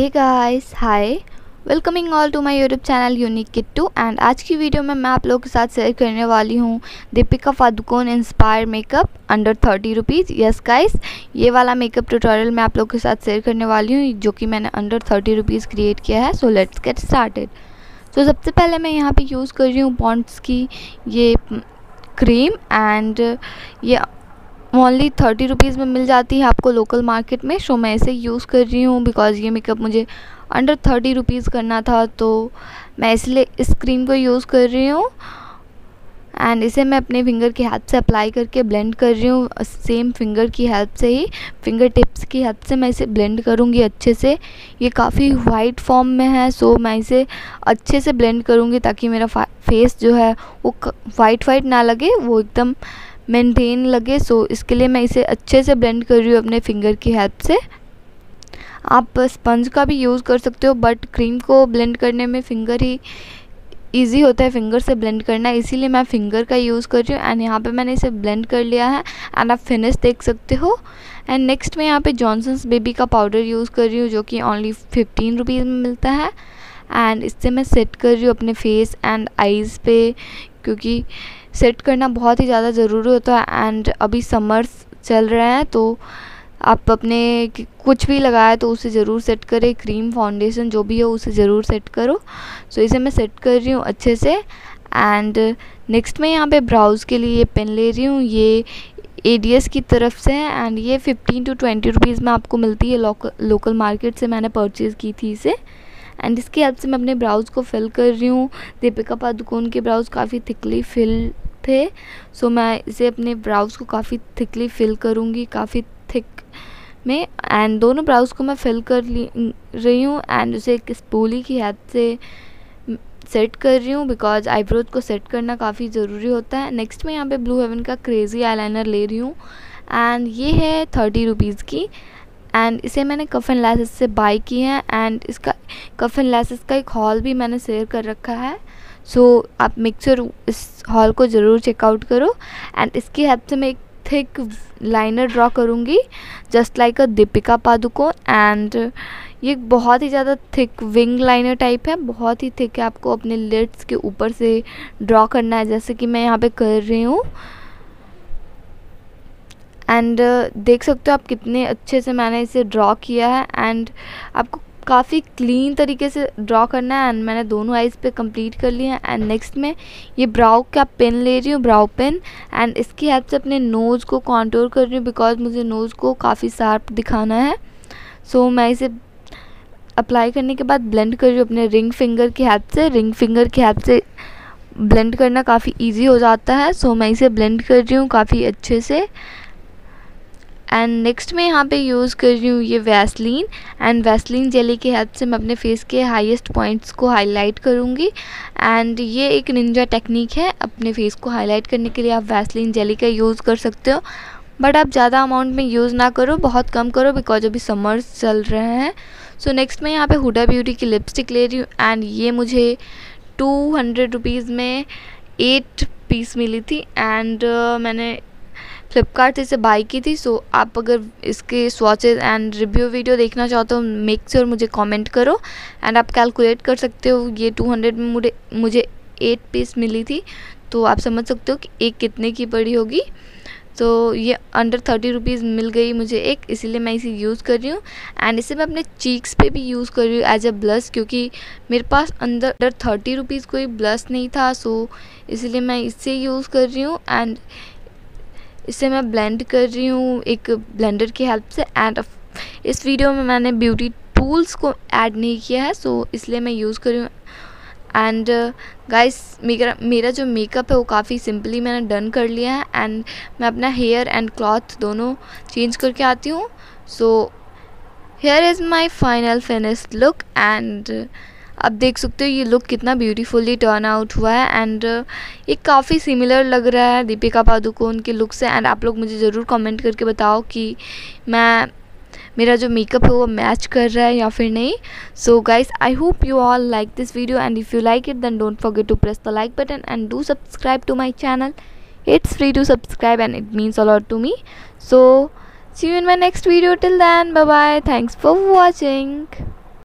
Hey guys hi welcoming all to my YouTube channel unique Kittu and आज की video में मैं आप लोगों के साथ शेयर करने वाली हूँ Deepika Padukone inspire makeup under thirty rupees yes guys ये वाला मेकअप ट्यूटोरियल मैं आप लोगों के साथ शेयर करने वाली हूँ, जो कि मैंने अंडर थर्टी रुपीज़ क्रिएट किया है. So let's get started so सबसे पहले मैं यहाँ पर यूज़ कर रही हूँ पॉन्ट्स की ये क्रीम एंड ये ओनली थर्टी रुपीज़ में मिल जाती है आपको लोकल मार्केट में। सो मैं इसे यूज़ कर रही हूँ बिकॉज़ ये मेकअप मुझे अंडर थर्टी रुपीज़ करना था। तो मैं इसलिए इस क्रीम को यूज़ कर रही हूँ। एंड इसे मैं अपने फिंगर के हेल्प से अप्लाई करके ब्लेंड कर रही हूँ। सेम फिंगर की हेल्प से ही फिंगर टिप्स की हेल्प से मैं इसे ब्लेंड करूँगी अच्छे से। ये काफ़ी वाइट फॉर्म में है सो मैं इसे अच्छे से ब्लेंड करूँगी ताकि मेरा फेस जो है वो वाइट वाइट ना लगे, वो एकदम मेंटेन लगे सो इसके लिए मैं इसे अच्छे से ब्लेंड कर रही हूँ अपने फिंगर की हेल्प से। आप स्पंज का भी यूज़ कर सकते हो बट क्रीम को ब्लेंड करने में फिंगर ही ईजी होता है फिंगर से ब्लेंड करना। इसीलिए मैं फिंगर का यूज़ कर रही हूँ एंड यहाँ पे मैंने इसे ब्लेंड कर लिया है एंड आप फिनिश देख सकते हो। एंड नेक्स्ट मैं यहाँ पे जॉनसन्स बेबी का पाउडर यूज़ कर रही हूँ, जो कि ओनली फिफ्टीन रुपीज़ में मिलता है। एंड इससे मैं सेट कर रही हूँ अपने फेस एंड आइज़ पे, क्योंकि सेट करना बहुत ही ज़्यादा ज़रूरी होता है एंड अभी समर्स चल रहे हैं तो आप अपने कुछ भी लगाए तो उसे ज़रूर सेट करें क्रीम फाउंडेशन जो भी हो उसे ज़रूर सेट करो। सो so, इसे मैं सेट कर रही हूँ अच्छे से एंड नेक्स्ट मैं यहाँ पे ब्राउज़ के लिए ये पेन ले रही हूँ ये एडीएस की तरफ़ से है एंड ये फ़िफ्टीन टू ट्वेंटी रुपीज़ में आपको मिलती है लोकल लोकल मार्केट से मैंने परचेज़ की थी इसे। एंड इसकी हेल्प से मैं अपने ब्राउज़ को फिल कर रही हूँ। दीपिका पादुकोण के ब्राउज़ काफ़ी थिकली फिल थे। सो so, मैं इसे अपने ब्राउज़ को काफ़ी थिकली फिल करूँगी काफ़ी थिक में। एंड दोनों ब्राउज़ को मैं फिल कर रही हूँ। एंड उसे एक स्पूली की हेल्प से सेट कर रही हूँ बिकॉज़ आईब्रोज को सेट करना काफ़ी ज़रूरी होता है। नेक्स्ट मैं यहाँ पे ब्लू हेवन का क्रेज़ी आईलाइनर ले रही हूँ। एंड ये है थर्टी रुपीज़ की। एंड इसे मैंने कफन लेसेस से बाई की है एंड इसका कफन लेसेस का एक हॉल भी मैंने शेयर कर रखा है। सो so, आप मिक्सर इस हॉल को ज़रूर चेकआउट करो। एंड इसकी हेल्प से मैं एक थिक लाइनर ड्रॉ करूँगी just like a Deepika Padukone. And ये बहुत ही ज़्यादा थिक विंग लाइनर टाइप है। बहुत ही थिक है। आपको अपने लिड्स के ऊपर से ड्रॉ करना है। जैसे कि मैं यहाँ पे कर रही हूँ। एंड uh, देख सकते हो आप कितने अच्छे से मैंने इसे ड्रॉ किया है एंड आपको काफ़ी क्लीन तरीके से ड्रॉ करना है एंड मैंने दोनों आइज़ पे कंप्लीट कर लिया है। एंड नेक्स्ट में ये ब्राउ का पेन ले रही हूँ ब्राउ पेन एंड इसकी हेल्प से अपने नोज़ को कॉन्टोर कर रही हूँ बिकॉज़ मुझे नोज़ को काफ़ी शार्प दिखाना है। सो so, मैं इसे अप्लाई करने के बाद ब्लेंड कर रही हूँ अपने रिंग फिंगर की हेल्प से। रिंग फिंगर की हेल्प से ब्लेंड करना काफ़ी ईजी हो जाता है। सो so, मैं इसे ब्लेंड कर रही हूँ काफ़ी अच्छे से। एंड नेक्स्ट मैं यहाँ पे यूज़ कर रही हूँ ये वैसलीन एंड वैसलीन जेली की हेल्प से मैं अपने फेस के हाईएस्ट पॉइंट्स को हाईलाइट करूँगी. एंड ये एक निंजा टेक्निक है अपने फेस को हाईलाइट करने के लिए आप वैसलीन जेली का यूज़ कर सकते हो. बट आप ज़्यादा अमाउंट में यूज़ ना करो बहुत कम करो बिकॉज़ अभी समर्स चल रहे हैं. सो नेक्स्ट मैं यहाँ पे हुडा ब्यूटी की लिपस्टिक ले रही हूँ. एंड ये मुझे टू हंड्रेड रुपीज़ में एट पीस मिली थी. एंड uh, मैंने फ्लिपकार्ट से बाई की थी सो आप अगर इसके स्वॉचेज एंड रिव्यू वीडियो देखना चाहते हो मेक श्योर मुझे कमेंट करो एंड आप कैलकुलेट कर सकते हो, ये टू हंड्रेड में मुझे मुझे एट पीस मिली थी तो आप समझ सकते हो कि एक कितने की पड़ी होगी। तो ये अंडर थर्टी रुपीज़ मिल गई मुझे एक, इसीलिए मैं इसे यूज़ कर रही हूँ एंड इसे मैं अपने चीक्स पे भी यूज़ कर रही हूँ एज अ ब्लश क्योंकि मेरे पास अंदर अंडर थर्टी रुपीज़ कोई ब्लश नहीं था सो इसलिए मैं इससे यूज़ कर रही हूँ एंड इसे मैं ब्लेंड कर रही हूँ एक ब्लेंडर की हेल्प से एंड इस वीडियो में मैंने ब्यूटी टूल्स को ऐड नहीं किया है सो इसलिए मैं यूज़ कर रही हूँ। एंड गाइस मेरा मेरा जो मेकअप है वो काफ़ी सिंपली मैंने डन कर लिया है एंड मैं अपना हेयर एंड क्लॉथ दोनों चेंज करके आती हूँ। So hair is my final finished look and अब देख सकते हो ये लुक कितना ब्यूटीफुली टर्न आउट हुआ है एंड uh, ये काफ़ी सिमिलर लग रहा है दीपिका पादुकोण के लुक से एंड आप लोग मुझे ज़रूर कमेंट करके बताओ कि मैं मेरा जो मेकअप है वो मैच कर रहा है या फिर नहीं। So guys I hope you all like this video and if you like it then don't forget to press the like button and do subscribe to my channel free to subscribe and it means a lot to me. So see you in my next video. Till then bye bye. Thanks for watching.